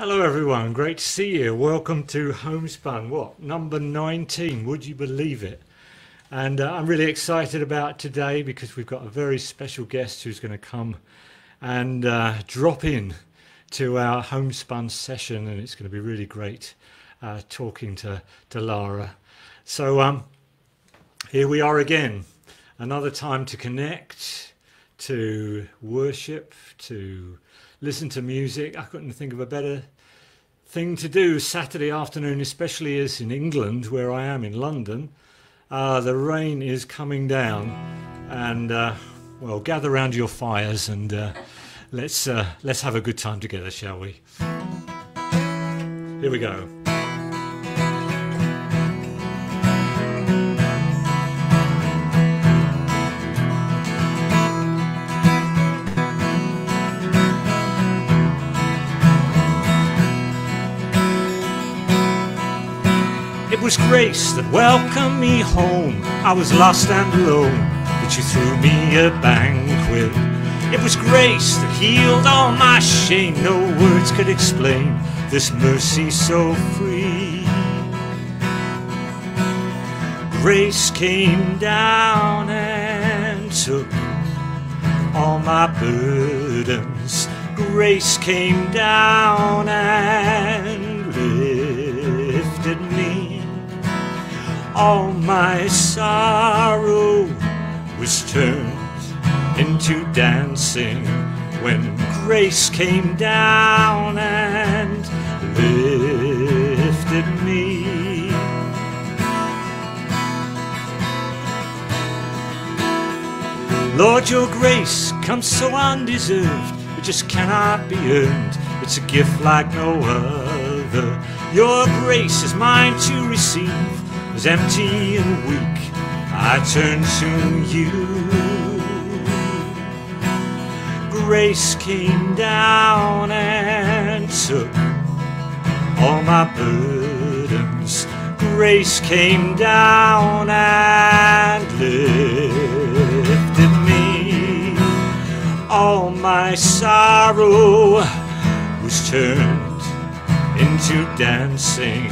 Hello, everyone. Great to see you. Welcome to Homespun. What number 19? Would you believe it? And uh, I'm really excited about today because we've got a very special guest who's going to come and uh, drop in to our Homespun session, and it's going to be really great uh, talking to to Lara. So um, here we are again, another time to connect, to worship, to listen to music. I couldn't think of a better thing to do Saturday afternoon, especially as in England, where I am in London. Uh, the rain is coming down, and uh, well, gather round your fires and uh, let's uh, let's have a good time together, shall we? Here we go. It was grace that welcomed me home. I was lost and alone, but you threw me a banquet. It was grace that healed all my shame. No words could explain this mercy so free. Grace came down and took all my burdens. Grace came down and all my sorrow was turned into dancing when grace came down and lifted me. Lord, your grace comes so undeserved, it just cannot be earned. It's a gift like no other. Your grace is mine to receive was empty and weak, I turned to you. Grace came down and took all my burdens. Grace came down and lifted me. All my sorrow was turned into dancing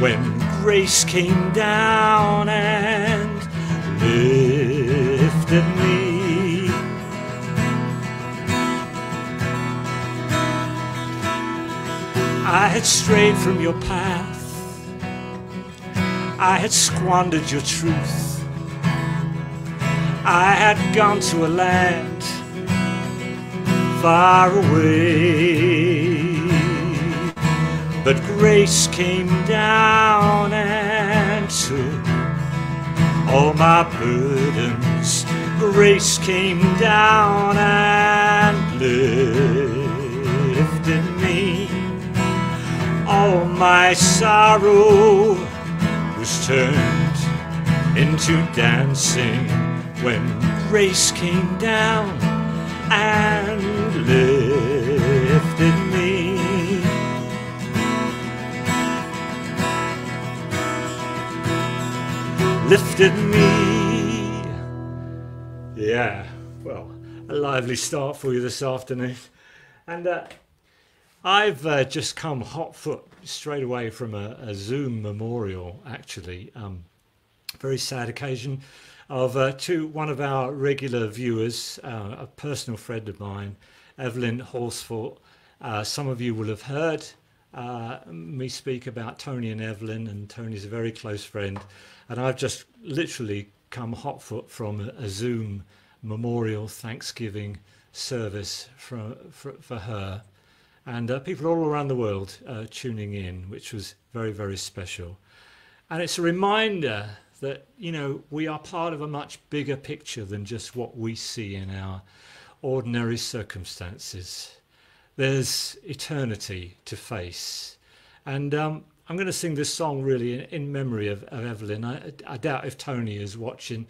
when grace came down and lifted me. I had strayed from your path, I had squandered your truth, I had gone to a land far away. But grace came down and took all my burdens. Grace came down and lifted me. All my sorrow was turned into dancing when grace came down and lifted lifted me. Yeah, well, a lively start for you this afternoon. And uh, I've uh, just come hot foot straight away from a, a Zoom memorial, actually. Um, very sad occasion of uh, to one of our regular viewers, uh, a personal friend of mine, Evelyn Horsford. Uh, some of you will have heard uh, me speak about Tony and Evelyn, and Tony's a very close friend. And I've just literally come hot foot from a, a Zoom memorial Thanksgiving service for, for, for her. And uh, people all around the world uh, tuning in, which was very, very special. And it's a reminder that, you know, we are part of a much bigger picture than just what we see in our ordinary circumstances. There's eternity to face. And um, I'm going to sing this song really in, in memory of, of Evelyn. I, I, doubt if Tony is watching.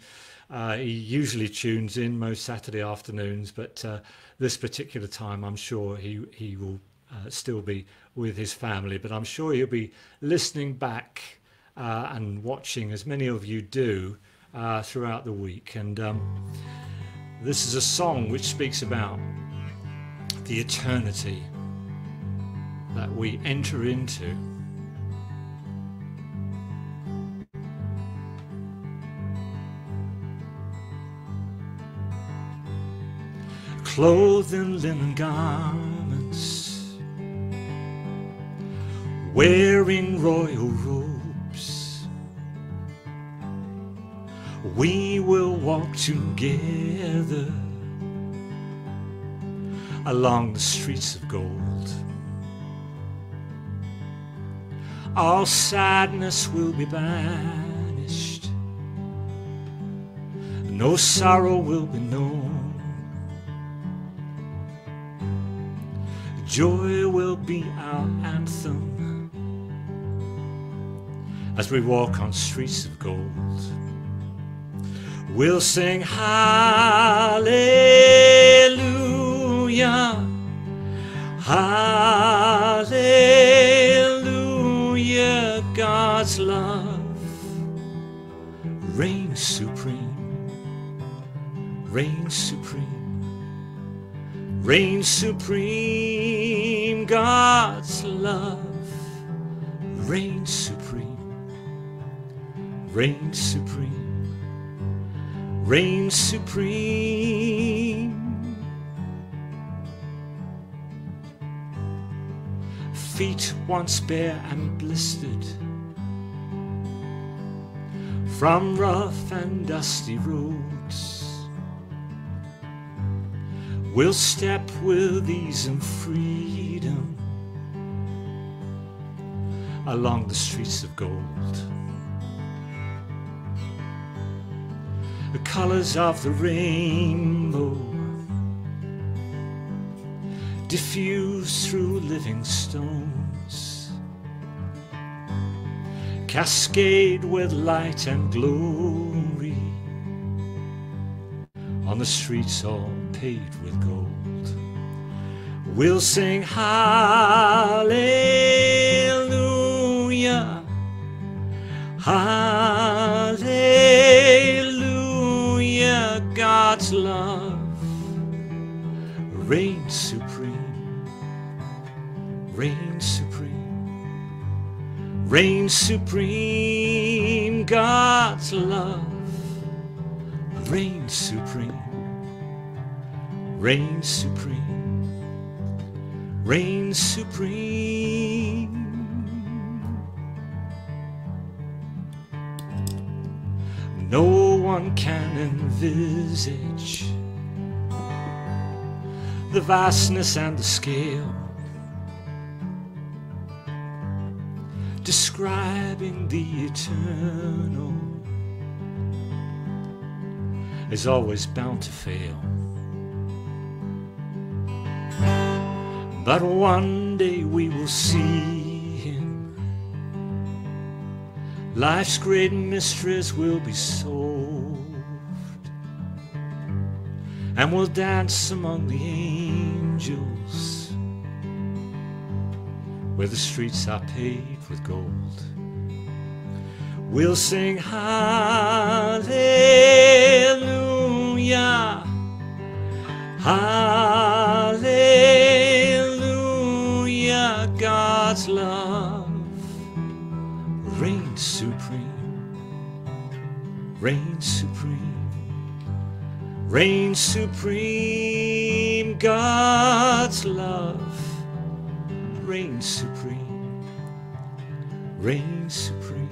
Uh, he usually tunes in most Saturday afternoons, but uh, this particular time, I'm sure he he will uh, still be with his family. But I'm sure he'll be listening back uh, and watching, as many of you do, uh, throughout the week. And um, this is a song which speaks about the eternity that we enter into. Clothed in linen garments, wearing royal robes, we will walk together along the streets of gold. All sadness will be banished, no sorrow will be known. Joy will be our anthem as we walk on streets of gold. We'll sing Hallelujah, supreme. God's love reigns supreme, reigns supreme, reigns supreme. Feet once bare and blistered from rough and dusty roads We'll step with ease and freedom along the streets of gold. The colors of the rainbow diffuse through living stones, cascade with light and glory on the streets all paved with gold. We'll sing Hallelujah, Hallelujah. God's love reigns supreme, reigns supreme, reigns supreme. God's love reigns supreme, reigns supreme, reigns supreme. No one can envisage the vastness and the scale, describing the eternal is always bound to fail. But one day we will see him. Life's great mysteries will be solved. And we'll dance among the angels where the streets are paved with gold. We'll sing Hallelujah, Hallelujah. Reigns supreme. God's love reigns supreme, reigns supreme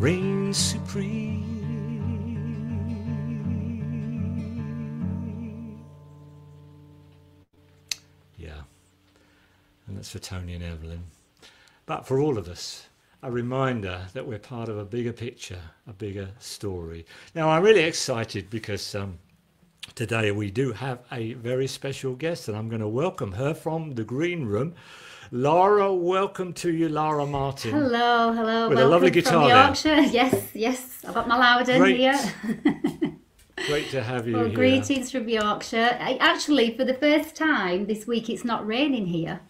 reigns supreme. Yeah, and that's for Tony and Evelyn. But for all of us, a reminder that we're part of a bigger picture, a bigger story. Now, I'm really excited because um, today we do have a very special guest, and I'm going to welcome her from the green room. Lara, welcome to you, Lara Martin. Hello, hello. With welcome a lovely guitar from. Yorkshire. Yes, yes. I've got my Lowden Great. here. Great to have you well, here. greetings from Yorkshire. I, actually, for the first time this week, it's not raining here.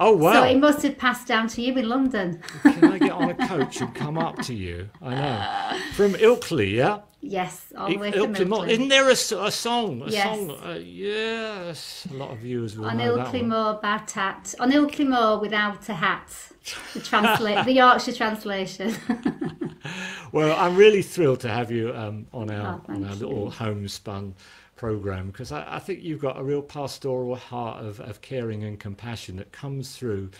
Oh wow! So it must have passed down to you in London. Can I get on a coach and come up to you? I know. From Ilkley, yeah. Yes, all the way from Ilkley Moor. Isn't there a song? A Yes. song. Uh, yes. A lot of viewers will On know Ilkley. Moor, Baht 'at. On Ilkley Moor without a hat. The translate, the Yorkshire translation. Well, I'm really thrilled to have you um, on our Oh, on our thank little you. homespun program because I, I think you've got a real pastoral heart of, of caring and compassion that comes through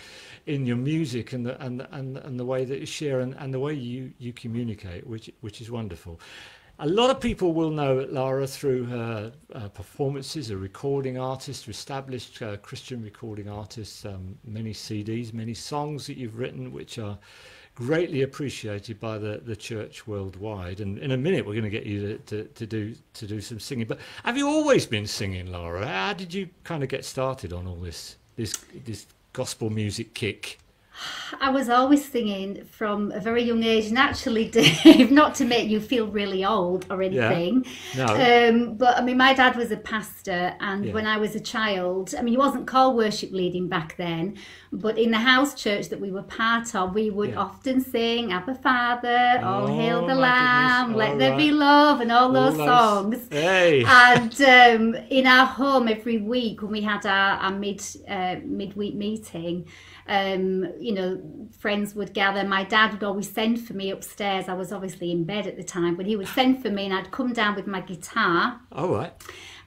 in your music and the and and, and the way that you share and, and the way you, you communicate, which which is wonderful. A lot of people will know Lara through her uh, performances, a recording artist, established uh, Christian recording artist, um, many CDs, many songs that you've written, which are greatly appreciated by the, the church worldwide. And in a minute, we're going to get you to, to, to do to do some singing. But have you always been singing, Lara? How did you kind of get started on all this this this gospel music kick? I was always singing from a very young age, and actually, Dave, not to make you feel really old or anything. Yeah. No. um, but I mean, my dad was a pastor, and Yeah. when I was a child, I mean, he wasn't called worship leading back then, but in the house church that we were part of, we would Yeah. often sing Abba Father, All Oh, Hail the Lamb. Let All There Be. Love, and all All those those- songs. Hey. and um, in our home every week when we had our, our mid uh, midweek meeting um, you know friends would gather. My dad would always send for me upstairs. I was obviously in bed at the time. But he would send for me and i'd come down with my guitar all right.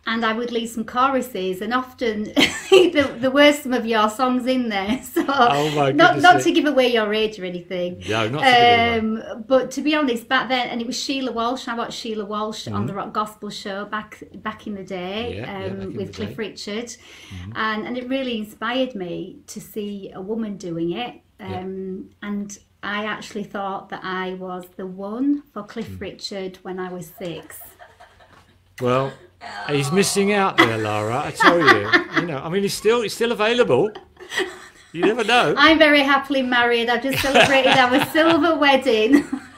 And I would lead some choruses, and often there, were some of your songs in there. So Oh, my not not to give away your age or anything. No, not to give away. Um, but to be honest, back then, and it was Sheila Walsh. I watched Sheila Walsh Mm-hmm. on the Rock Gospel Show back back in the day Yeah, yeah, um, in with Cliff day. Richard, Mm-hmm. and and it really inspired me to see a woman doing it. Yeah. Um, And I actually thought that I was the one for Cliff Mm. Richard when I was six. Well, he's missing out there, Lara. I tell you. You know, I mean, he's still he's still available. You never know. I'm very happily married. I've just celebrated our silver wedding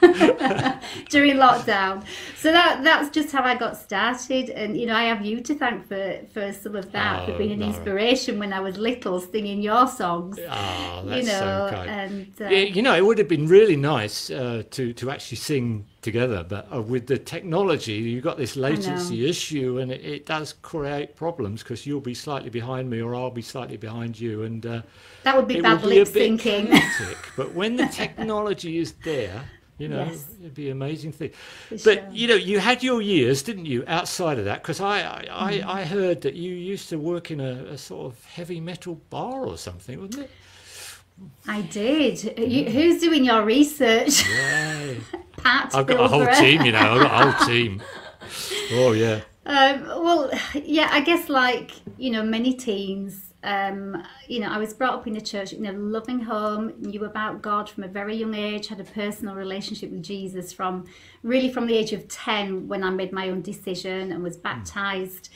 during lockdown. So that that's just how I got started. And you know, I have you to thank for for some of that, Oh, for being an inspiration when I was little, singing your songs. Oh, you know, so kind. and uh, Yeah, you know, it would have been really nice uh, to to actually sing together, but uh, with the technology, you've got this latency issue, and it, it does create problems because you'll be slightly behind me, or I'll be slightly behind you, and uh, that would be bad will be a lip chaotic. but when the technology is there, you know, Yes. it'd be an amazing thing. For But sure. you know, you had your years, didn't you, outside of that? Because I, I, Mm-hmm. I, I heard that you used to work in a, a sort of heavy metal bar or something, wasn't it? I did. You, who's doing your research? Yay. Pat. I've got a whole team, you know. I've got a whole team. Oh yeah, Um, well, yeah, I guess like you know many teens. Um, you know, I was brought up in a church in a loving home, knew about God from a very young age, had a personal relationship with Jesus from really from the age of 10 when I made my own decision and was baptized.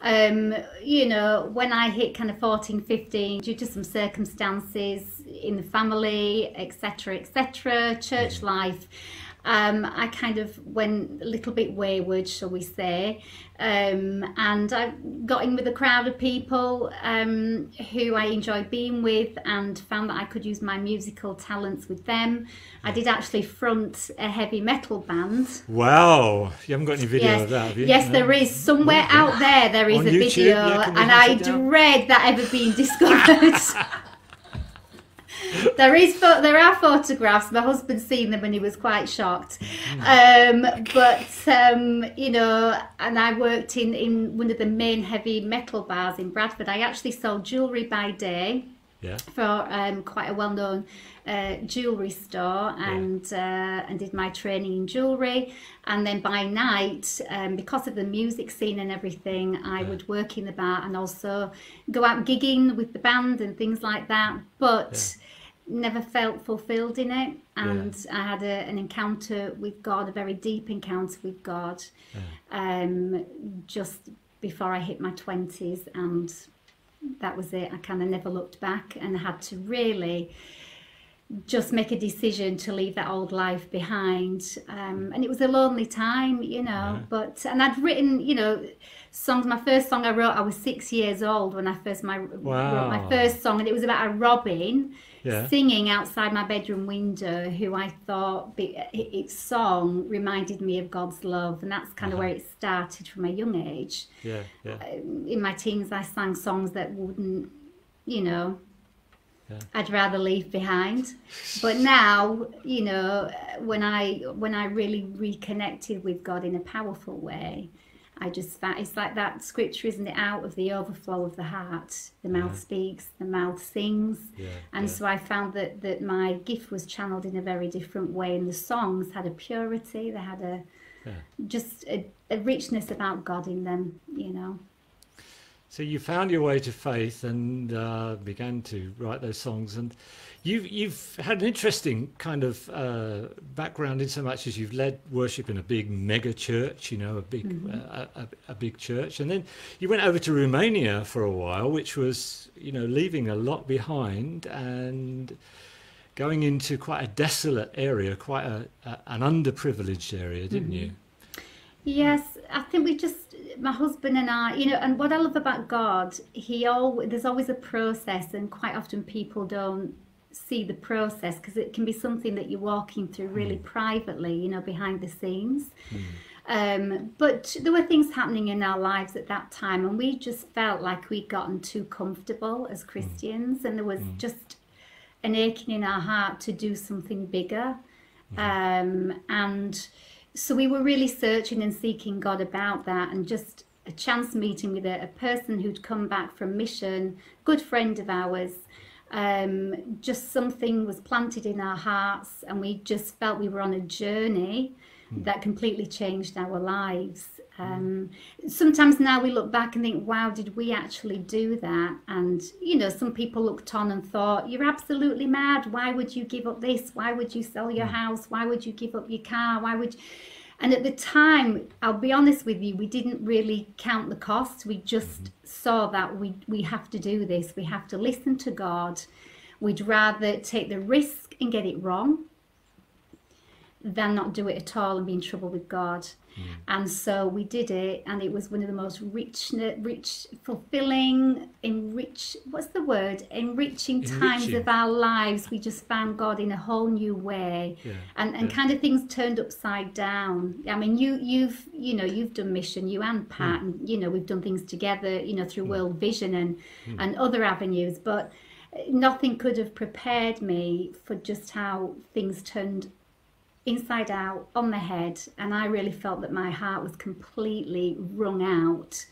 Um, you know, when I hit kind of 14, 15, due to some circumstances in the family, etc., etc., church life, um, I kind of went a little bit wayward, shall we say, um, and I got in with a crowd of people um, who I enjoyed being with and found that I could use my musical talents with them. I did actually front a heavy metal band. wow! You haven't got any video Yes, of that, have you? yes, No? there is somewhere out there. There is On a YouTube, video, yeah, and I dread that ever being discovered. there is, there are photographs. My husband's seen them, and he was quite shocked. Um, but um, you know, and I worked in in one of the main heavy metal bars in Bradford. I actually sold jewellery by day Yeah. for um, quite a well-known uh, jewelry store and uh, and did my training in jewelry and then by night um, because of the music scene and everything I would work in the bar and also go out gigging with the band and things like that. But never felt fulfilled in it and I had a, an encounter with God a very deep encounter with God um, just before I hit my 20s and that was it. I kind of never looked back and had to really just make a decision to leave that old life behind. Um, and it was a lonely time, you know. Yeah. But and I'd written, you know, songs. My first song I wrote, I was six years old when I first my wrote my first song, and it was about a robin Yeah. singing outside my bedroom window. Who I thought be, its song reminded me of God's love, and that's kind of Uh-huh. where it started from a young age. Yeah. Yeah. In my teens, I sang songs that wouldn't, you know. Yeah. I'd rather leave behind, but now you know when I when I really reconnected with God in a powerful way, I just found it's like that scripture, isn't it? Out of the overflow of the heart, the mouth Yeah. speaks, the mouth sings, Yeah. and yeah. so I found that that my gift was channeled in a very different way, and the songs had a purity, they had a just a, a richness about God in them, you know. So you found your way to faith and uh, began to write those songs, and you've you've had an interesting kind of uh, background in so much as you've led worship in a big mega church, you know, a big uh, a, a, a big church, and then you went over to Romania for a while, which was you know leaving a lot behind and going into quite a desolate area, quite a, a an underprivileged area, didn't you? Yes, I think we just my husband and I, you know, and what I love about God, he always there's always a process, and quite often people don't see the process because it can be something that you're walking through really hmm. privately, you know, behind the scenes. Hmm. Um, but there were things happening in our lives at that time, and we just felt like we'd gotten too comfortable as hmm. Christians, and there was just an aching in our heart to do something bigger. Um, and so we were really searching and seeking God about that, and just a chance meeting with a, a person who'd come back from mission, good friend of ours. Um, just something was planted in our hearts, and we just felt we were on a journey that completely changed our lives. Um, sometimes now we look back and think, wow, did we actually do that? And, you know, some people looked on and thought, you're absolutely mad. Why would you give up this? Why would you sell your house? Why would you give up your car? Why would And at the time, I'll be honest with you, we didn't really count the costs. We just mm-hmm. saw that we, we have to do this. We have to listen to God. We'd rather take the risk and get it wrong than not do it at all and be in trouble with God. Mm. And so we did it, and it was one of the most rich, rich, fulfilling, enrich. What's the word? Enriching, times of our lives. We just found God in a whole new way, Yeah, and and yeah. kind of things turned upside down. I mean, you you've you know you've done mission, you and hmm. Pat, Hmm. and you know we've done things together, you know through hmm. World Vision and hmm. and other avenues, but eh, nothing could have prepared me for just how things turned inside out on the head and i really felt that my heart was completely wrung out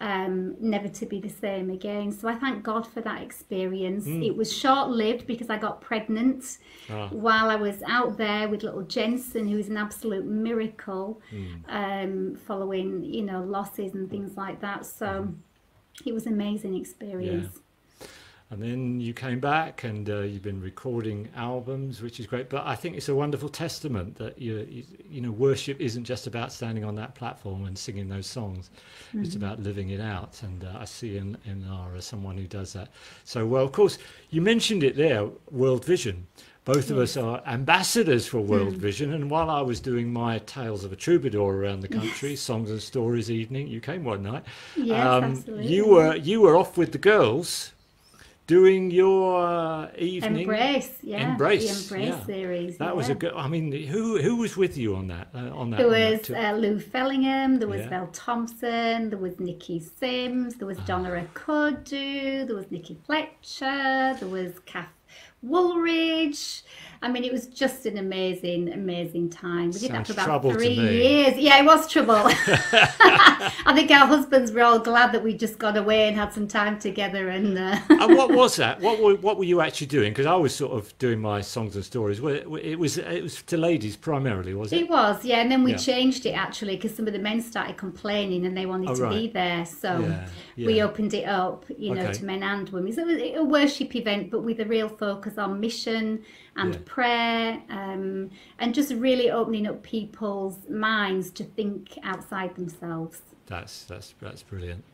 um, never to be the same again. So i thank god for that experience. It was short-lived because i got pregnant Ah. while i was out there with little jensen who is an absolute miracle um, following you know losses and things like that. So it was an amazing experience And then you came back and uh, you've been recording albums, which is great. But I think it's a wonderful testament that you, you, you know, worship isn't just about standing on that platform and singing those songs. It's about living it out. And uh, I see in, in Lara someone who does that so well. Of course, you mentioned it there, World Vision. Both of us are ambassadors for World Vision. And while I was doing my Tales of a Troubadour around the country, Songs and Stories evening, you came one night. yes Um, absolutely You were you were off with the girls doing your uh, evening. Embrace, yeah, Embrace, the Embrace yeah. series. That was a good. I mean, who who was with you on that? Uh, on that. There on that was uh, Lou Fellingham, there was Yeah. Thompson, there was Nikki Sims, there was Ah. Donna Akodu, there was Nikki Fletcher, there was Kath Woolridge. I mean, it was just an amazing, amazing time. We did that for about three years. Yeah, it was trouble. I think our husbands were all glad that we just got away and had some time together. And uh, and what was that? What were what were you actually doing? Because I was sort of doing my songs and stories. It it was it was to ladies primarily, was it? It was, yeah, and then we Yeah. changed it actually because some of the men started complaining and they wanted Oh, to be there. So Yeah, we opened it up, you know, Okay. to men and women. So it was a worship event, but with a real focus on mission and Yeah. prayer, um, and just really opening up people's minds to think outside themselves. That's that's that's brilliant.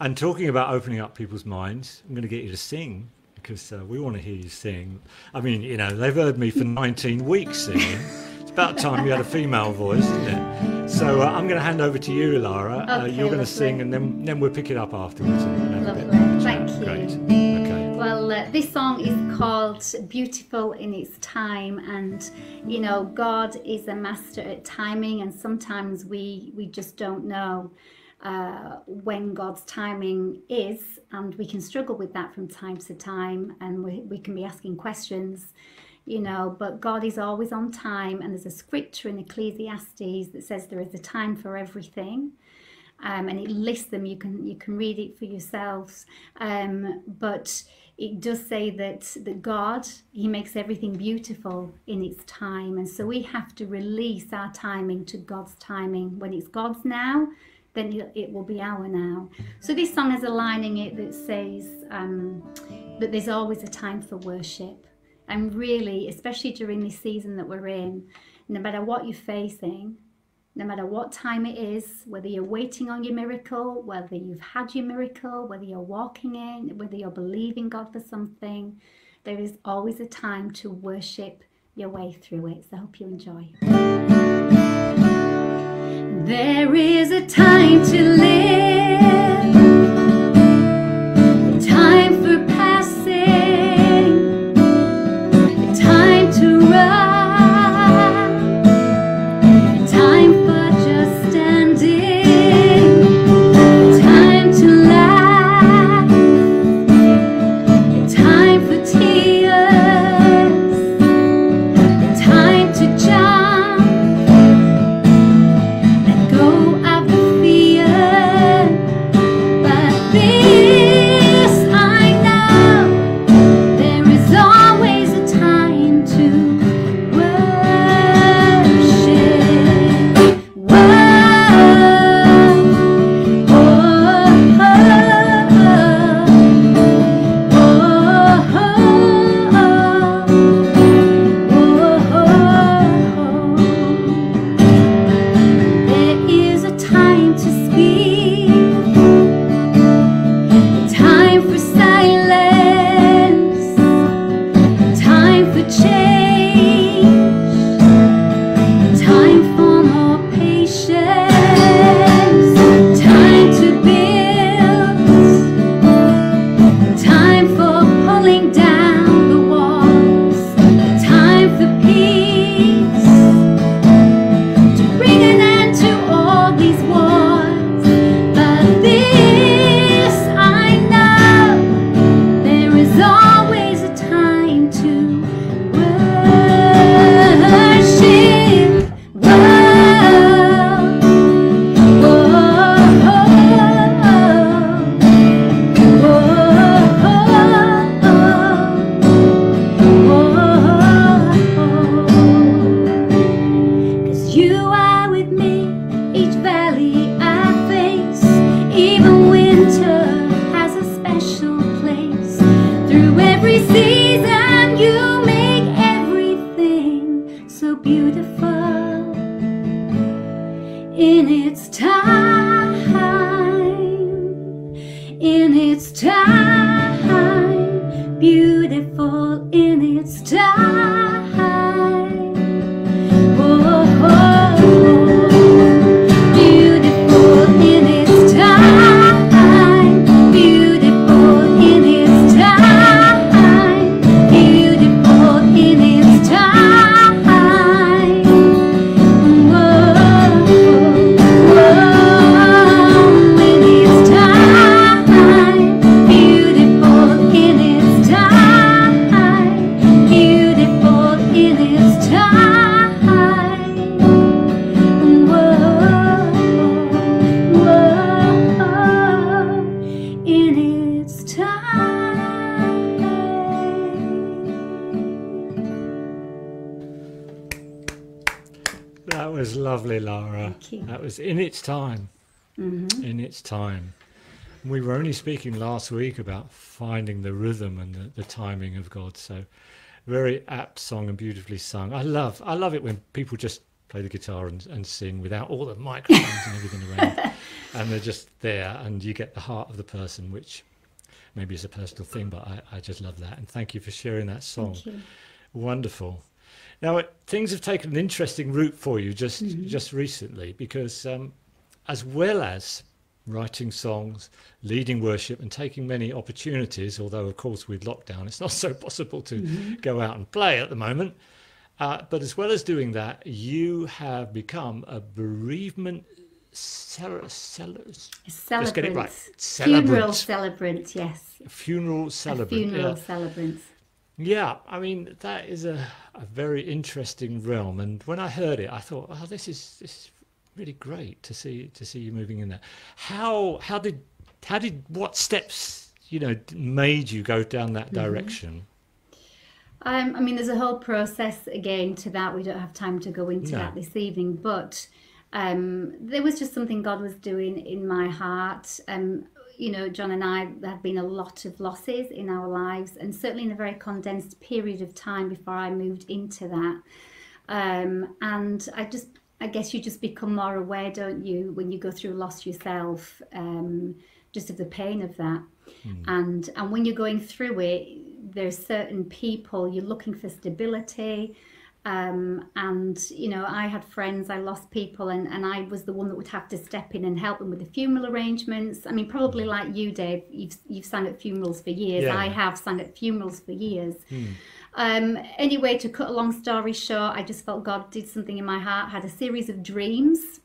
And talking about opening up people's minds, I'm going to get you to sing because uh, we want to hear you sing. I mean, you know, they've heard me for 19 weeks singing. It's about time you had a female voice, isn't it? So uh, I'm going to hand over to you, Lara. uh, Okay, you're going to sing, and then then we'll pick it up afterwards. And we can a bit Lovely. Thank you. Great. Well, uh, this song is called Beautiful in Its Time, and you know, God is a master at timing, and sometimes we, we just don't know uh, when God's timing is, and we can struggle with that from time to time, and we, we can be asking questions. You know, but God is always on time, and there's a scripture in Ecclesiastes that says there is a time for everything um, and it lists them. You can you can read it for yourselves. Um, but it does say that that God He makes everything beautiful in its time, and so we have to release our timing to God's timing. When it's God's now, then it will be our now. So this song is aligning it that says um, that there's always a time for worship, and really, especially during this season that we're in, no matter what you're facing no matter what time it is, whether you're waiting on your miracle, whether you've had your miracle, whether you're walking in, whether you're believing God for something, there is always a time to worship your way through it. So I hope you enjoy. There is a time to live, its time. In its time. We were only speaking last week about finding the rhythm and the, the timing of God. So, very apt song and beautifully sung. I love, I love it when people just play the guitar and, and sing without all the microphones and everything around, and they're just there, and you get the heart of the person, which maybe is a personal thing, but I, I just love that. And thank you for sharing that song. Wonderful. Now it, things have taken an interesting route for you just Mhm. just recently because um, as well as writing songs, leading worship, and taking many opportunities, although of course with lockdown it's not so possible to Mhm. go out and play at the moment. Uh, but as well as doing that, you have become a bereavement cel- cel- A Let's get it right. Celebrant. Funeral Celebrant. celebrant, yes. funeral A celebrant. funeral yeah. celebrant. Yeah, I mean that is a, a very interesting realm, and when I heard it, I thought, "Oh, this is this is really great to see to see you moving in there." How how did how did what steps you know made you go down that Mm-hmm. direction? Um, I mean, there's a whole process again to that. We don't have time to go into No. that this evening, but um, there was just something God was doing in my heart. Um, you know, John and I there have been a lot of losses in our lives, and certainly in a very condensed period of time before I moved into that. Um, and I just, I guess you just become more aware, don't you, when you go through loss yourself, um, just of the pain of that. And and when you're going through it, there's certain people you're looking for stability. Um, and you know, I had friends, I lost people, and, and I was the one that would have to step in and help them with the funeral arrangements. I mean, probably like you, Dave, you've you've sang at funerals for years. Yeah. I have sang at funerals for years. Um, anyway, to cut a long story short, I just felt God did something in my heart, had a series of dreams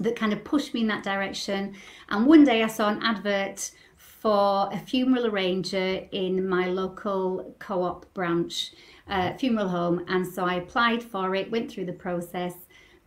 that kind of pushed me in that direction. And one day I saw an advert for a funeral arranger in my local co op branch, uh, funeral home. And so I applied for it, went through the process,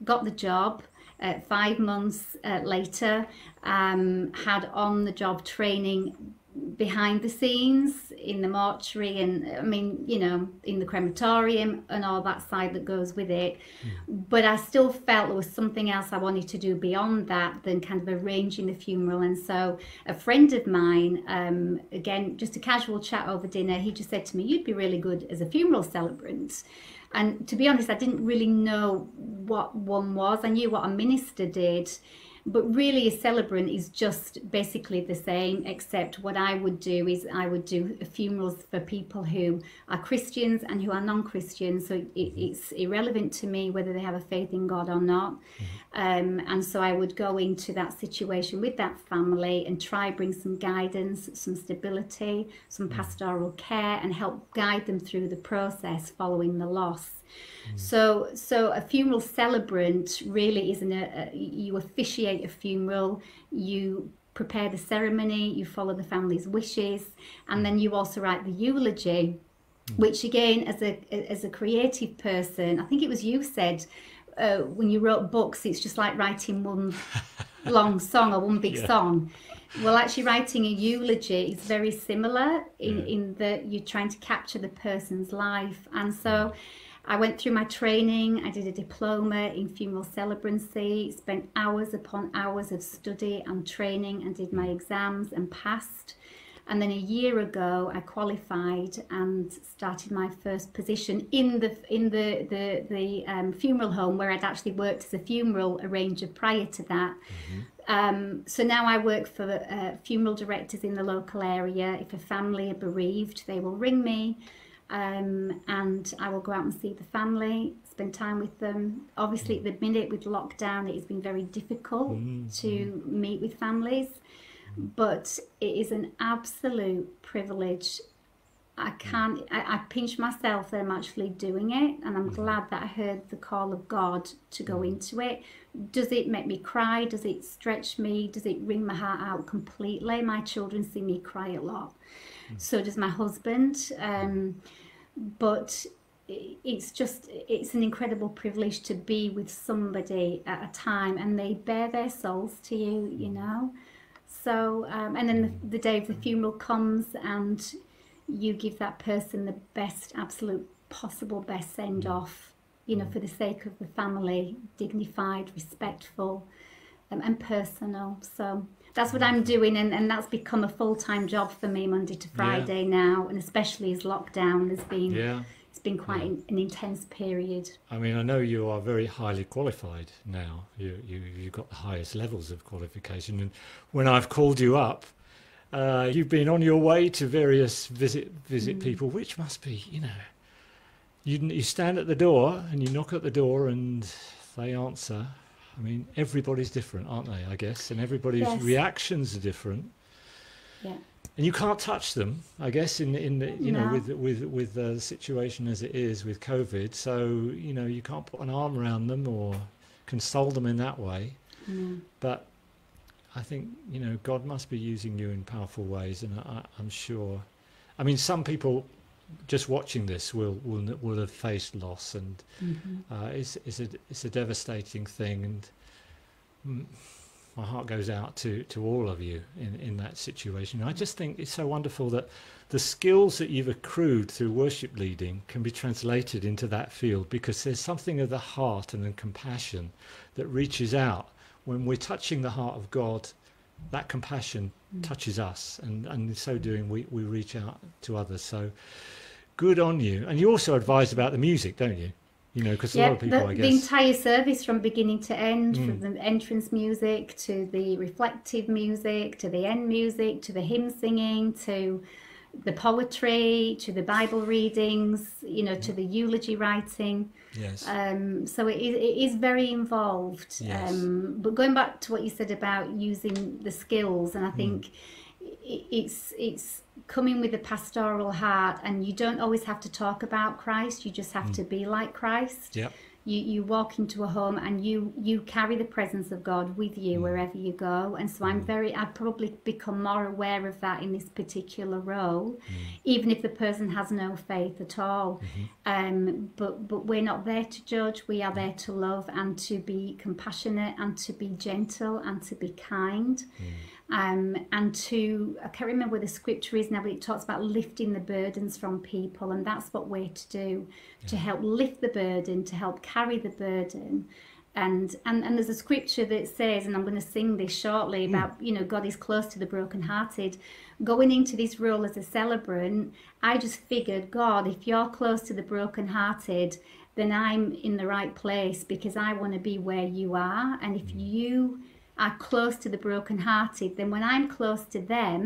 got the job. Uh, five months uh, later, um, had on the job training behind the scenes in the mortuary and I mean, you know, in the crematorium and all that side that goes with it. But I still felt there was something else I wanted to do beyond that than kind of arranging the funeral. And so a friend of mine, um, again, just a casual chat over dinner, he just said to me, You'd be really good as a funeral celebrant. And to be honest, I didn't really know what one was. I knew what a minister did. But really, a celebrant is just basically the same, except what I would do is I would do funerals for people who are Christians and who are non Christians. So it, mm-hmm. it's irrelevant to me whether they have a faith in God or not. Mm-hmm. Um, and so I would go into that situation with that family and try bring some guidance, some stability, some mm-hmm. pastoral care, and help guide them through the process following the loss. Mm. So, so a funeral celebrant really isn't a, a you officiate a funeral, you prepare the ceremony, you follow the family's wishes, and mm. then you also write the eulogy, mm. which again, as a as a creative person, I think it was you said uh, when you wrote books, it's just like writing one long song or one big Yeah. song. Well, actually, writing a eulogy is very similar in, Yeah. in that you're trying to capture the person's life. And so I went through my training, I did a diploma in funeral celebrancy, spent hours upon hours of study and training, and did my exams and passed. And then a year ago, I qualified and started my first position in the in the the, the um, funeral home where I'd actually worked as a funeral arranger prior to that. Um, so now I work for uh, funeral directors in the local area. If a family are bereaved, they will ring me, um, and I will go out and see the family, spend time with them. Obviously, at the minute with lockdown, it has been very difficult mm-hmm. to meet with families, but it is an absolute privilege. I mm. can't. I, I pinch myself that I'm actually doing it, and I'm mm-hmm. glad that I heard the call of God to go mm. into it. Does it make me cry? Does it stretch me? Does it wring my heart out completely? My children see me cry a lot. Mm. So does my husband. Um, but it's just it's an incredible privilege to be with somebody at a time, and they bare their souls to you. You know. So um, and then the, the day of the funeral comes, and you give that person the best, absolute possible best send off, you know, for the sake of the family, dignified, respectful, um, and personal. So that's what I'm doing, and, and that's become a full time job for me Monday to Friday now, and especially as lockdown has been. Yeah. It's been quite an, an intense period. I mean, I know you are very highly qualified now. You you you've got the highest levels of qualification, and when I've called you up Uh, you've been on your way to various visit visit Mm. people, which must be, you know, you you stand at the door and you knock at the door and they answer. I mean, everybody's different, aren't they? I guess, and everybody's Yes. reactions are different. Yeah. And you can't touch them, I guess, in in the, you know with with with the situation as it is with COVID. So you know you can't put an arm around them or console them in that way. Mm. But I think you know God must be using you in powerful ways, and I, I'm sure. I mean, some people just watching this will will will have faced loss, and Mhm. uh, it's it's a it's a devastating thing, and mm, my heart goes out to to all of you in in that situation. I just think it's so wonderful that the skills that you've accrued through worship leading can be translated into that field because there's something of the heart and the compassion that reaches out when we're touching the heart of God. That compassion Mm. touches us, and, and in so doing, we, we reach out to others. So good on you. And you also advise about the music, don't you? You know, because a lot of people, the, I guess. the entire service from beginning to end, Mm. from the entrance music to the reflective music to the end music to the hymn singing to the poetry to the Bible readings, you know, to the eulogy writing. yes. Um, so it is, it is very involved. Yes. Um, but going back to what you said about using the skills, and I think i it's it's coming with a pastoral heart, and you don't always have to talk about Christ. You just have Hmm. to be like Christ. Yep. You you walk into a home and you you carry the presence of God with you Mm. wherever you go. And so I'm Mm. very I've probably become more aware of that in this particular role, Mm. even if the person has no faith at all. Mhm. Um, but but we're not there to judge. We are there to love and to be compassionate and to be gentle and to be kind. Um, and to I can't remember where the scripture is now, but it talks about lifting the burdens from people, and that's what we're to do to help lift the burden, to help carry the burden. And, and and there's a scripture that says, and I'm going to sing this shortly about you know God is close to the brokenhearted. Going into this role as a celebrant, I just figured, God, if you're close to the brokenhearted, then I'm in the right place because I want to be where you are. And if you are close to the brokenhearted, then when I'm close to them,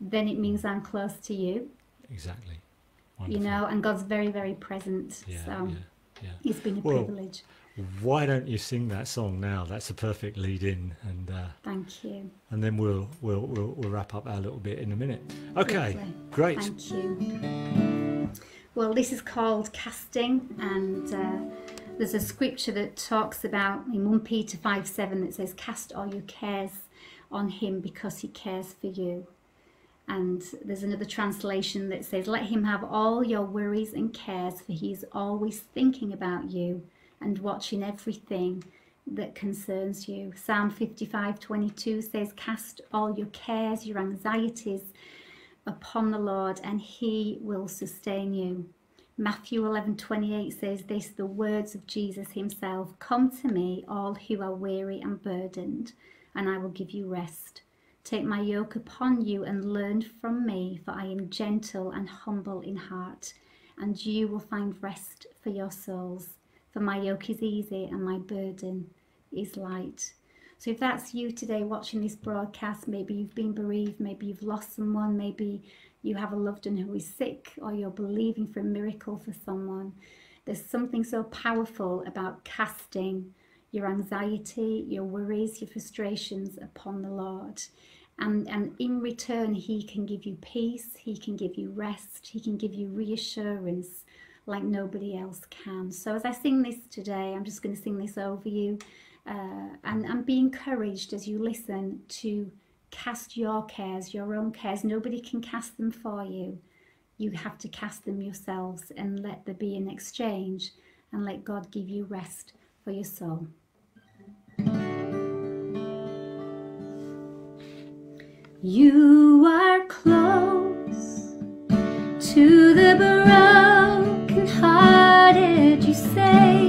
then it means I'm close to you. Exactly. You know, and God's very, very present. Yeah, so yeah, yeah. it's been a Well, privilege. Why don't you sing that song now? That's a perfect lead in, and uh, Thank you. and then we'll, we'll we'll we'll wrap up our little bit in a minute. Okay, Lovely. great. Thank you. Well, this is called casting, and uh, there's a scripture that talks about in 1 Peter 5 7 that says, Cast all your cares on him because he cares for you. And there's another translation that says, Let him have all your worries and cares, for he is always thinking about you and watching everything that concerns you. Psalm 55 22 says, Cast all your cares, your anxieties upon the Lord, and he will sustain you. Matthew 11:28 says this, the words of Jesus himself, "Come to me, all who are weary and burdened, and I will give you rest. Take my yoke upon you and learn from me, for I am gentle and humble in heart, and you will find rest for your souls. For my yoke is easy and my burden is light." So if that's you today watching this broadcast, maybe you've been bereaved, maybe you've lost someone, maybe you have a loved one who is sick, or you're believing for a miracle for someone, there's something so powerful about casting your anxiety, your worries, your frustrations upon the Lord. And, and in return, He can give you peace, He can give you rest, He can give you reassurance like nobody else can. So as I sing this today, I'm just going to sing this over you. Uh, and, and be encouraged as you listen to cast your cares, your own cares. Nobody can cast them for you. You have to cast them yourselves and let there be an exchange and let God give you rest for your soul. You are close to the broken-hearted, you say.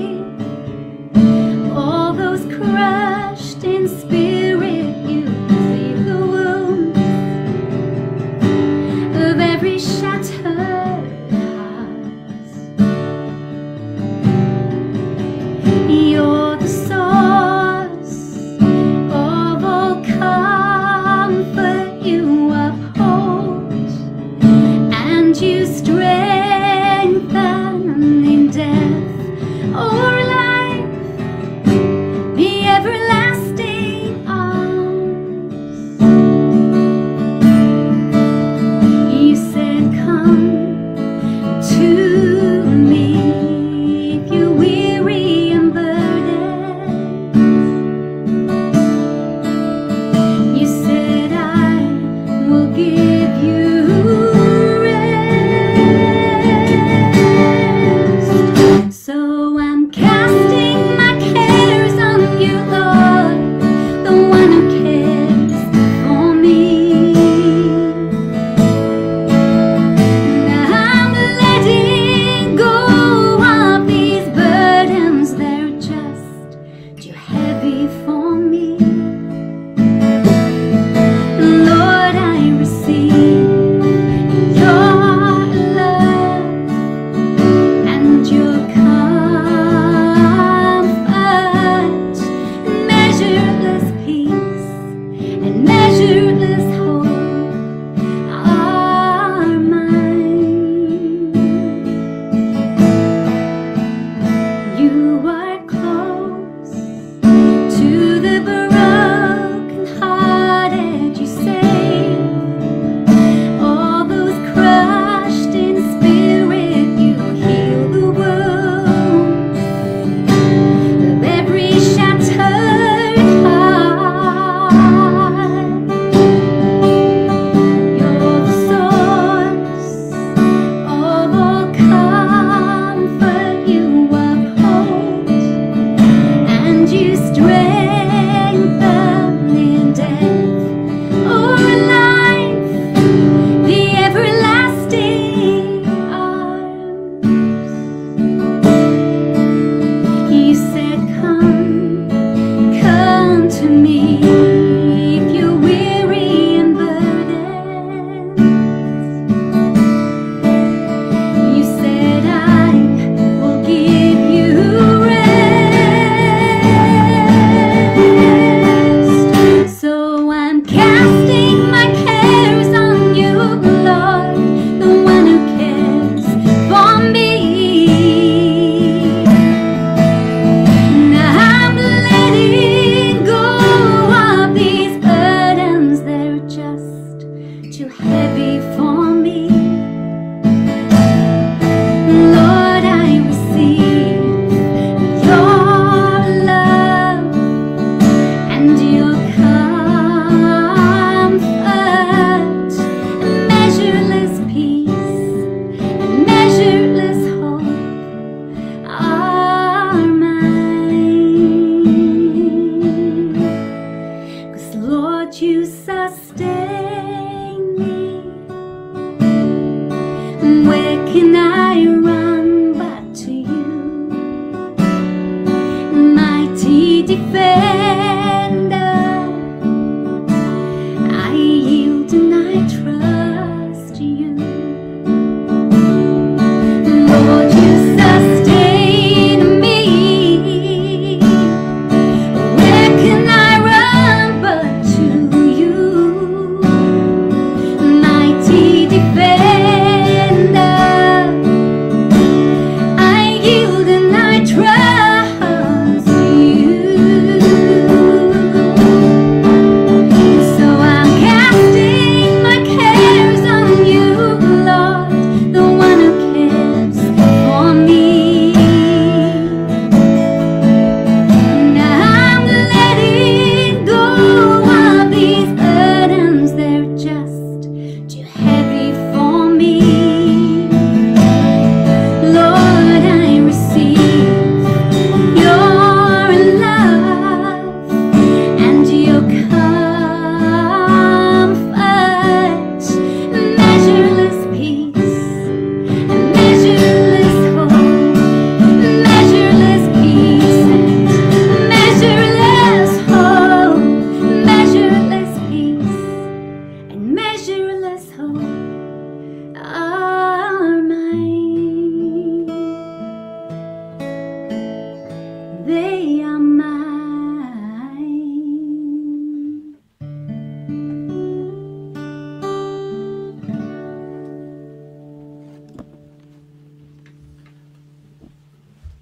they are mine.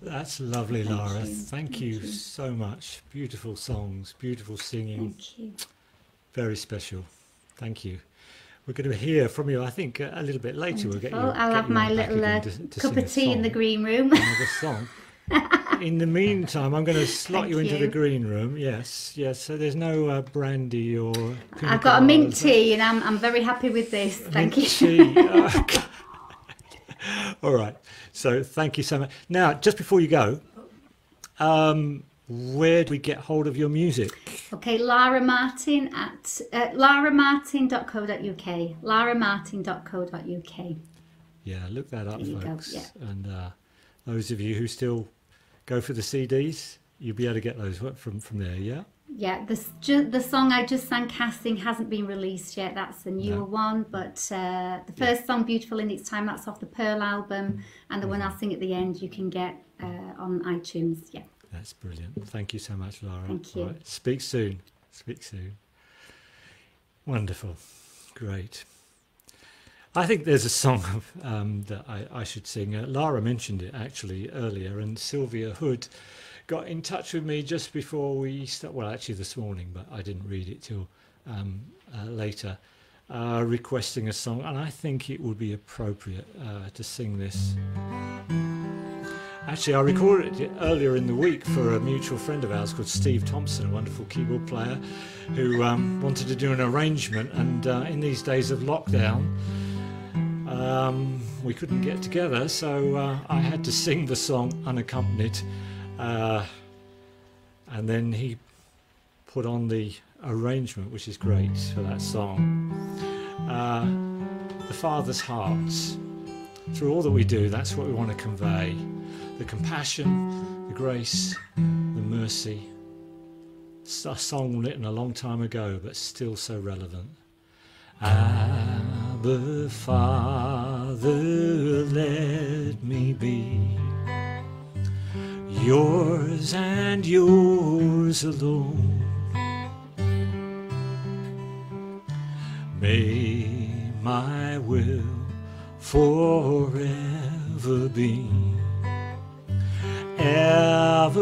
That's lovely, Thank Lara. You. Thank, you, Thank you so much. Beautiful songs, beautiful singing. Thank you. Very special. Thank you we're going to hear from you, I think, a little bit later. Wonderful. We'll get you. I'll get have you my little uh, to, to cup of tea in the green room. song. In the meantime, I'm going to slot Thank you into the green room. Yes, yes. So there's no uh, brandy or. I've got a mint tea and I'm, I'm very happy with this. Thank you. Tea. All right. So thank you so much. Now, just before you go, um, where do we get hold of your music? Okay, Lara Martin at uh, laramartin.co.uk. laramartin.co.uk. Yeah, look that up, There you go, folks. yeah. And uh, those of you who still go for the CDs, you'll be able to get those from from there. Yeah. Yeah, the, ju- the song I just sang, Casting, hasn't been released yet. That's the newer No. one. But uh, the first song, Beautiful in Its Time, that's off the Pearl album. And the one Mm-hmm. I'll sing at the end, you can get uh, on iTunes. Yeah. That's brilliant. Thank you so much, Lara. Thank you. All right, Speak soon. Speak soon. Wonderful. Great. I think there's a song um, that I, I should sing. Uh, Lara mentioned it actually earlier, and Sylvia Hood got in touch with me just before we start. Well, actually this morning, but I didn't read it till um, uh, later, uh, requesting a song, and I think it would be appropriate uh, to sing this. Actually, I recorded it earlier in the week for a mutual friend of ours called Steve Thompson, a wonderful keyboard player, who um, wanted to do an arrangement. And uh, in these days of lockdown, um, we couldn't get together, so uh, I had to sing the song unaccompanied. Uh, and then he put on the arrangement, which is great for that song. Uh, the Father's hearts. Through all that we do, that's what we want to convey the compassion, the grace, the mercy. It's a song written a long time ago, but still so relevant. Abba, Father, let me be yours and yours alone. May my will forever be evermore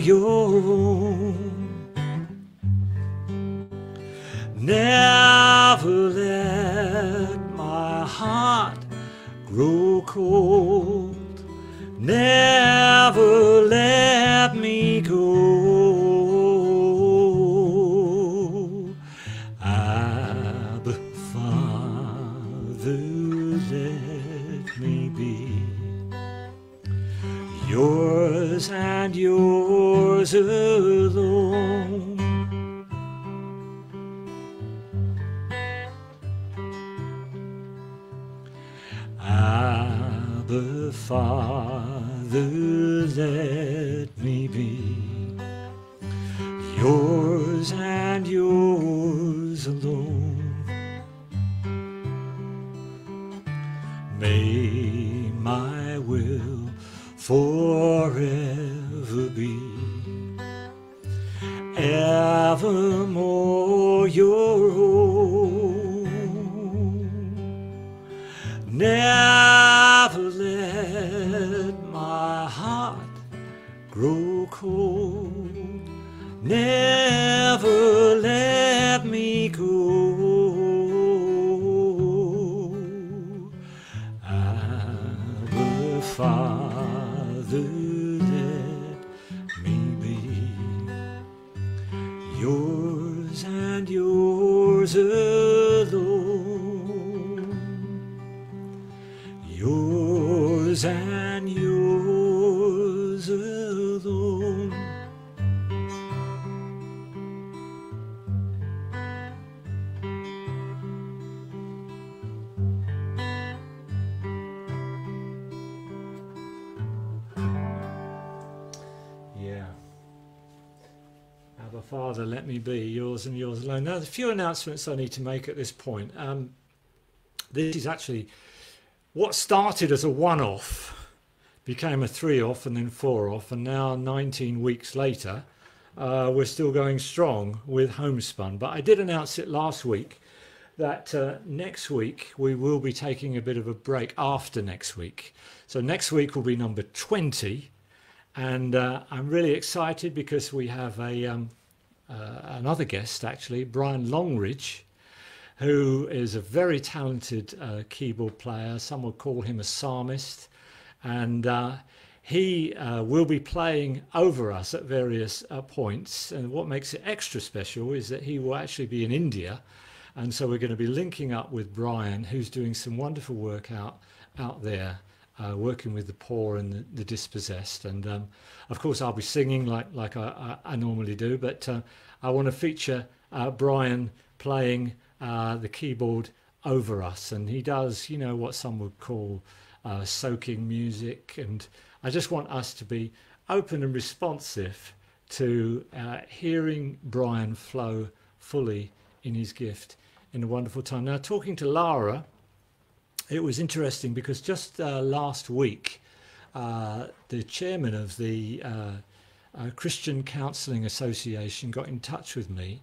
your own. My heart grow cold. Never let me go. Abba, Father, let me be yours and yours alone. Father, let me be yours and yours alone. May my will forever be evermore your cold. Never few announcements I need to make at this point. Um, this is actually what started as a one off became a three off and then four off, and now 19 weeks later, uh, we're still going strong with Homespun. But I did announce it last week that uh, next week we will be taking a bit of a break after next week. So next week will be number 20, and uh, I'm really excited because we have a um, uh, another guest actually, Brian Longridge, who is a very talented uh, keyboard player. Some would call him a psalmist, and uh, he uh, will be playing over us at various uh, points. And what makes it extra special is that he will actually be in India. And so we're going to be linking up with Brian, who's doing some wonderful work out, out there, uh, working with the poor and the, the dispossessed. And um, of course, I'll be singing like, like I, I, I normally do, but uh, I want to feature uh, Brian playing uh, the keyboard over us. And he does, you know, what some would call soaking music and I just want us to be open and responsive to uh, hearing Brian flow fully in his gift in a wonderful time. Now, talking to Lara, it was interesting because just uh, last week, uh, the chairman of the uh, uh, Christian Counselling Association got in touch with me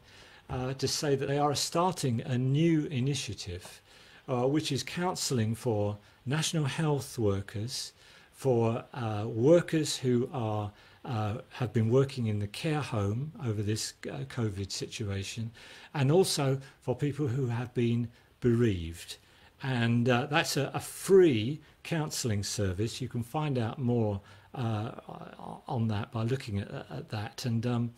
uh, to say that they are starting a new initiative, which is counselling for national health workers for workers who are uh, have been working in the care home over this uh, COVID situation, and also for people who have been bereaved. And uh, that's a, a free counselling service. You can find out more uh, on that by looking at, at that. And um,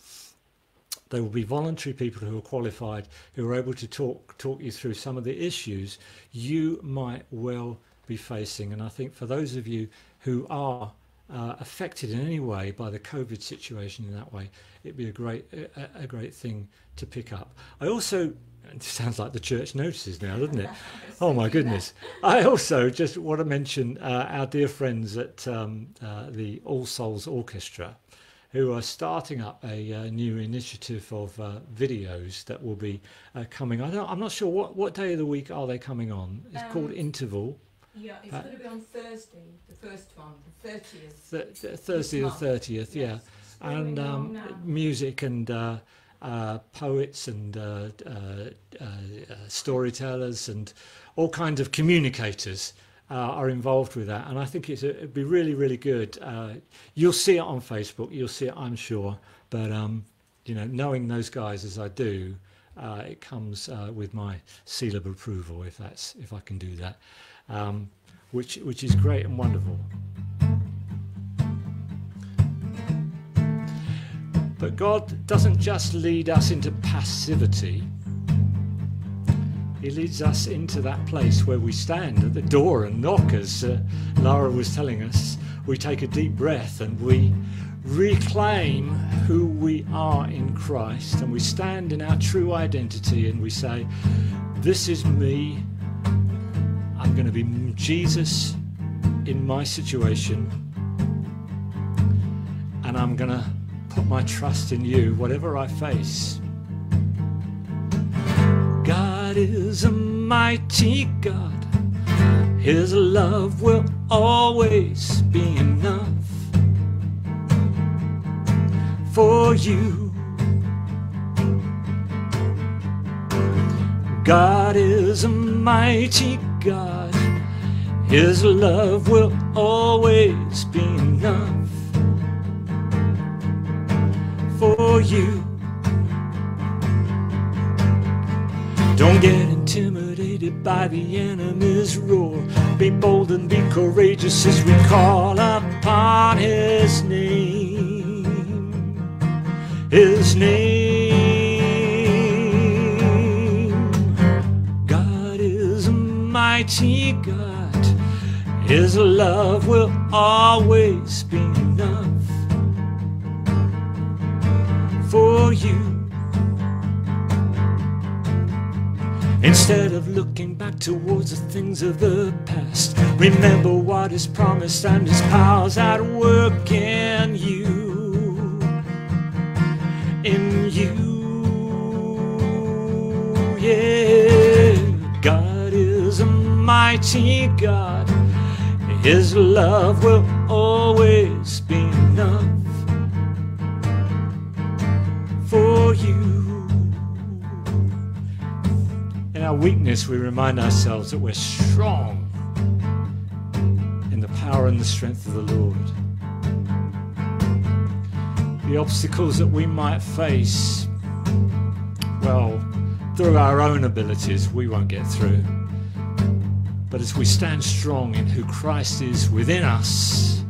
there will be voluntary people who are qualified who are able to talk talk you through some of the issues you might well be facing. And I think for those of you who are uh, affected in any way by the COVID situation in that way, it'd be a great a, a great thing to pick up. I also it sounds like the church notices now, doesn't it? oh my goodness! I also just want to mention uh, our dear friends at um, uh, the All Souls Orchestra, who are starting up a uh, new initiative of uh, videos that will be uh, coming. I don't, I'm not sure what what day of the week are they coming on. It's um, called Interval. Yeah, it's uh, going to be on Thursday, the first one, the 30th. Th- th- Thursday the 30th, yes. yeah. And um, music and uh, poets and uh, uh, uh, storytellers and all kinds of communicators are involved with that. And I think it'd be really, really good. you'll see it on Facebook, you'll see it, I'm sure. But, um, you know, knowing those guys as I do, it comes with my seal of approval if that's if I can do that um, which, which is great and wonderful. But God doesn't just lead us into passivity. He leads us into that place where we stand at the door and knock, as uh, Lara was telling us. We take a deep breath and we reclaim who we are in Christ and we stand in our true identity and we say, This is me, I'm going to be Jesus in my situation, and I'm going to put my trust in you, whatever I face. God is a mighty God. His love will always be enough for you. God is a mighty God. His love will always be you. Don't get intimidated by the enemy's roar. Be bold and be courageous as we call upon His name. His name. God is a mighty God. His love will always be for you. Instead of looking back towards the things of the past, remember what is promised and His power's at work in you. In you, yeah. God is a mighty God. His love will always our weakness, we remind ourselves that we're strong in the power and the strength of the Lord. The obstacles that we might face, well, through our own abilities, we won't get through. But as we stand strong in who Christ is within us,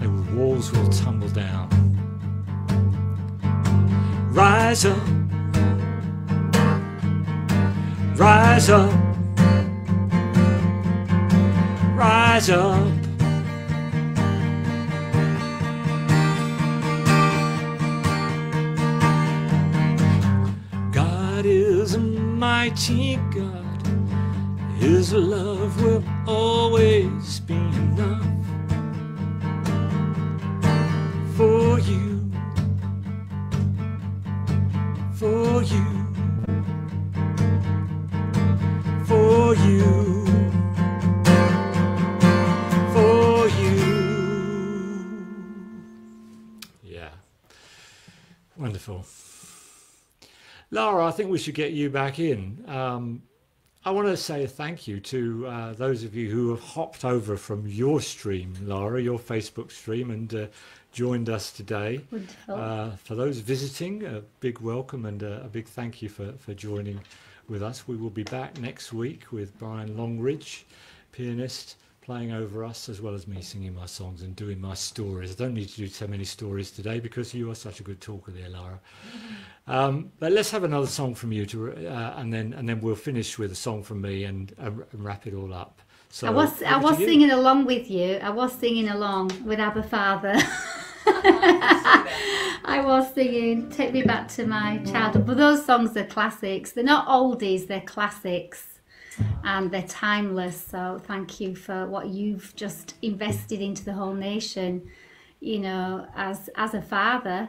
the walls will tumble down. Rise up, rise up, rise up. God is a mighty God. His love will always be enough Lara, I think we should get you back in. Um, I want to say thank you to uh, those of you who have hopped over from your stream, Lara, your Facebook stream, and uh, joined us today. Uh, for those visiting, a big welcome and uh, a big thank you for, for joining with us. We will be back next week with Brian Longridge, pianist, playing over us, as well as me singing my songs and doing my stories. I don't need to do so many stories today because you are such a good talker there, Lara. Um, but let's have another song from you, to, uh, and then and then we'll finish with a song from me and, uh, and wrap it all up. So I was I was singing along with you. I was singing along with Abba Father. I was singing "Take Me Back to My Childhood," but those songs are classics. They're not oldies; they're classics, and they're timeless. So thank you for what you've just invested into the whole nation. You know, as as a father,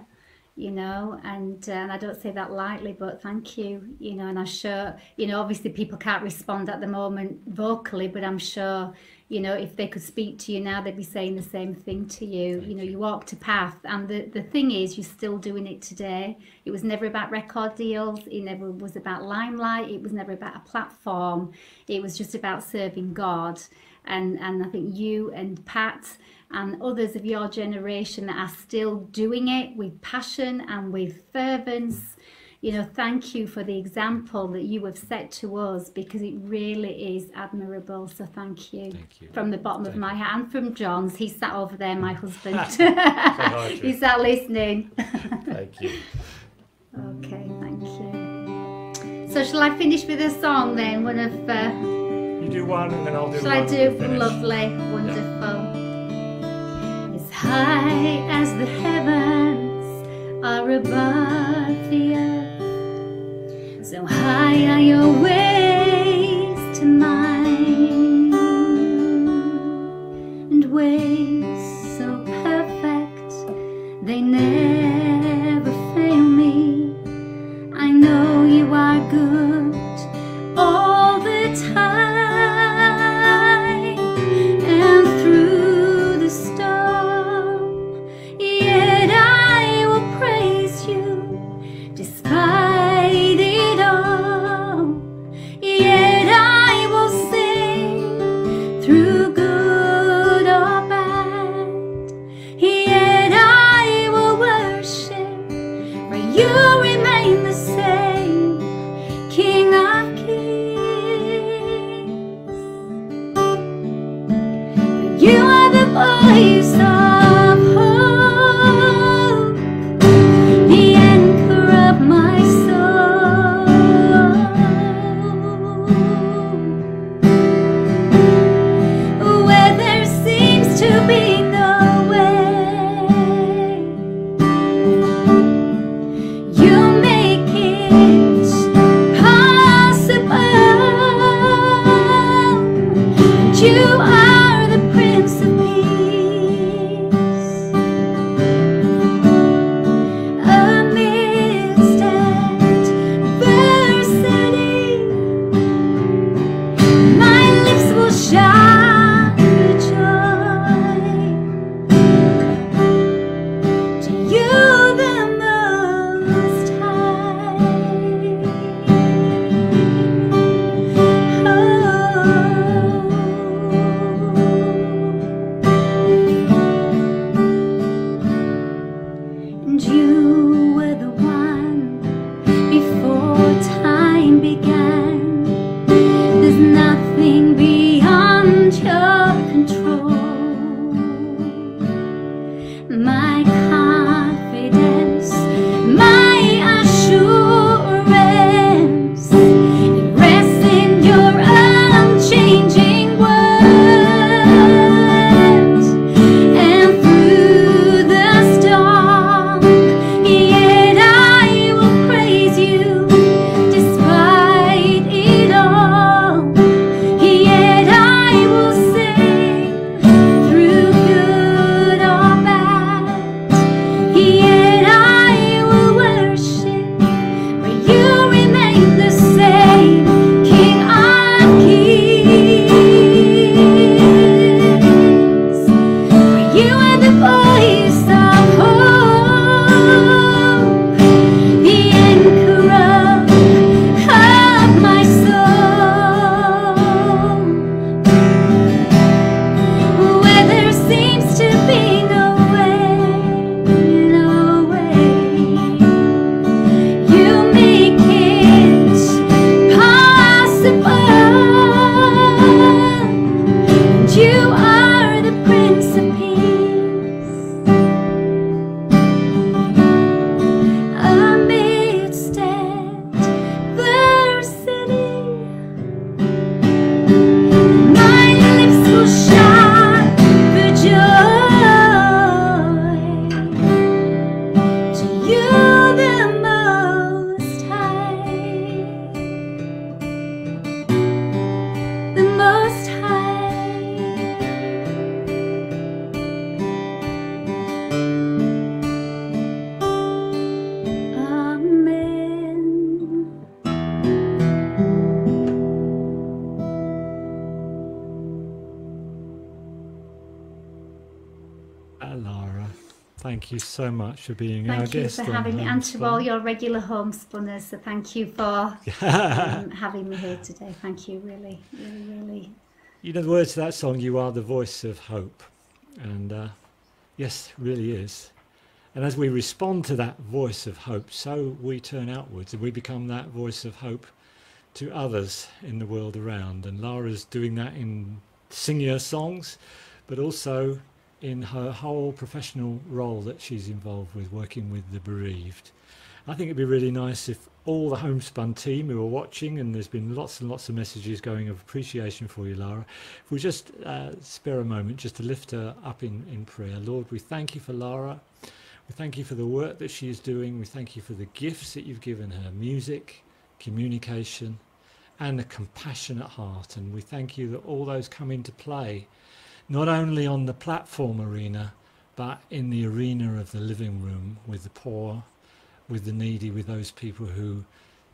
you know, and uh, and I don't say that lightly, but thank you. You know, and I'm sure you know. Obviously, people can't respond at the moment vocally, but I'm sure you know if they could speak to you now they'd be saying the same thing to you you know you walked a path and the, the thing is you're still doing it today it was never about record deals it never was about limelight it was never about a platform it was just about serving god and and i think you and pat and others of your generation that are still doing it with passion and with fervence you know, thank you for the example that you have set to us because it really is admirable. So thank you. Thank you. From the bottom of my heart and from John's. He sat over there, my husband. hi, he sat listening. Thank you. Okay, thank you. So shall I finish with a song then? One of uh, You do one, and then I'll do shall one. I do to finish. lovely, wonderful. As high as the heavens are above the earth, so high are your ways to mine, and ways so perfect they never for being our Thank you for having me and to all your regular homespunners. So thank you for um, having me here today. Thank you, really, really, really. You know the words to that song, You Are the Voice of Hope. And uh, yes, really is. And as we respond to that voice of hope, so we turn outwards and we become that voice of hope to others in the world around. And Lara's doing that in singing her songs, but also in her whole professional role that she's involved with, working with the bereaved. I think it'd be really nice if all the homespun team who are watching, and there's been lots and lots of messages going of appreciation for you, Lara, if we just uh, spare a moment just to lift her up in, in prayer. Lord, we thank you for Lara. We thank you for the work that she is doing. We thank you for the gifts that you've given her music, communication, and a compassionate heart. And we thank you that all those come into play, not only on the platform arena, but in the arena of the living room with the poor, with the needy, with those people who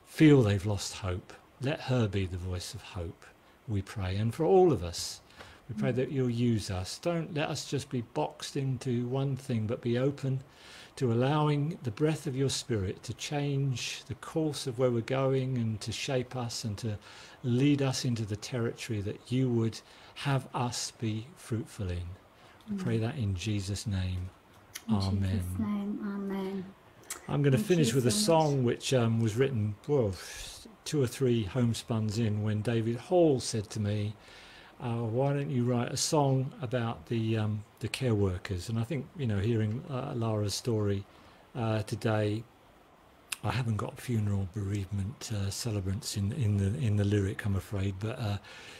feel they've lost hope. Let her be the voice of hope, we pray. And for all of us, we pray that you'll use us. Don't let us just be boxed into one thing, but be open to allowing the breath of your spirit to change the course of where we're going and to shape us and to lead us into the territory that you would have us be fruitful in. We pray that in Jesus' name. In Amen. Jesus' name, amen. I'm going to Thank finish with a so much. song which um, was written well, two or three homespuns in when David Hall said to me, uh, "Why don't you write a song about the um, the care workers?" And I think you know, hearing uh, Lara's story uh, today, I haven't got funeral bereavement uh, celebrants in in the in the lyric, I'm afraid, but uh,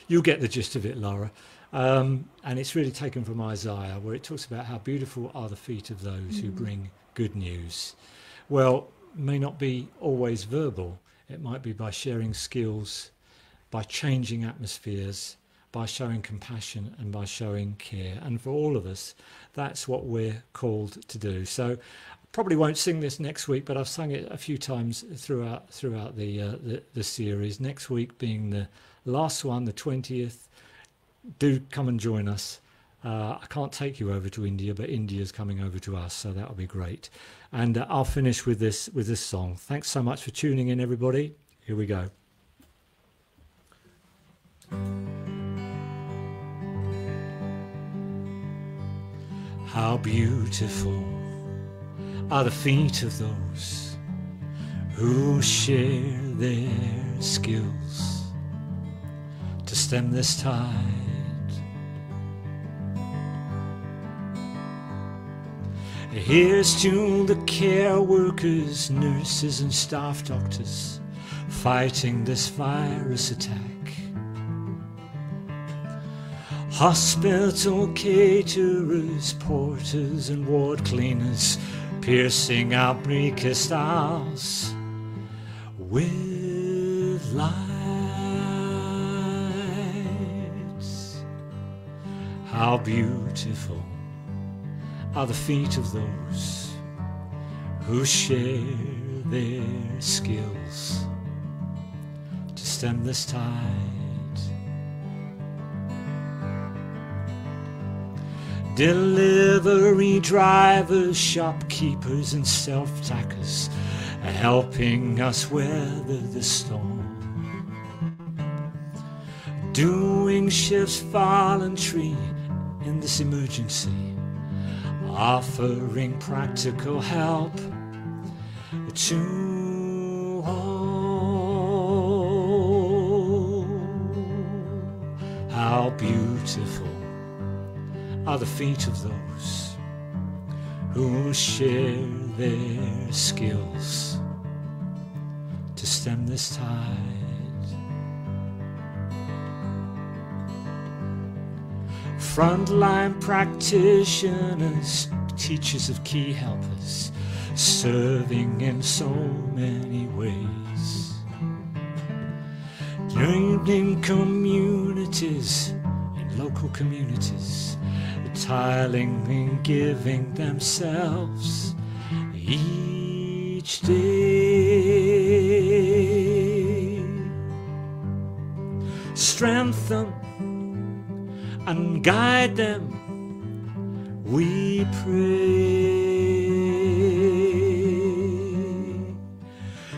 you'll get the gist of it, Lara. Um, and it's really taken from Isaiah, where it talks about how beautiful are the feet of those who Mhm. bring good news. Well, may not be always verbal. It might be by sharing skills, by changing atmospheres, by showing compassion and by showing care. And for all of us, that's what we're called to do. So probably won't sing this next week, but I've sung it a few times throughout throughout the uh, the, the series. Next week being the last one, the 20th. Do come and join us. Uh, I can't take you over to India, but India's coming over to us, so that'll be great. And uh, I'll finish with this with this song. Thanks so much for tuning in, everybody. Here we go. How beautiful are the feet of those who share their skills to stem this tide. Here's to the care workers, nurses, and staff doctors fighting this virus attack. Hospital caterers, porters, and ward cleaners piercing our bleakest hours with lights. How beautiful are the feet of those who share their skills to stem this tide. Delivery drivers, shopkeepers, and self tackers are helping us weather the storm. Doing shifts voluntary in this emergency, offering practical help to all. How beautiful are the feet of those who share their skills to stem this tide. Frontline practitioners, teachers of key helpers, serving in so many ways. Learning communities in local communities, tiling and giving themselves each day. Strengthen and guide them, we pray.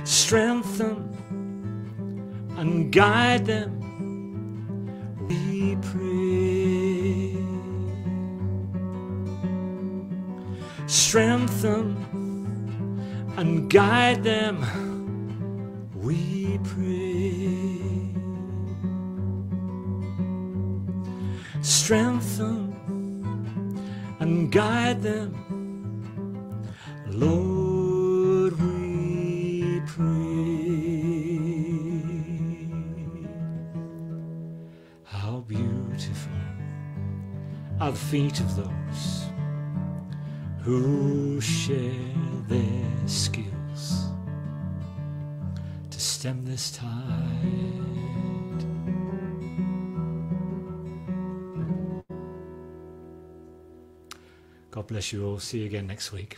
Strengthen and guide them, Strengthen and guide them, we pray. Strengthen and guide them, Lord, we pray. How beautiful are the feet of those who share their skills to stem this tide. God bless you all. See you again next week.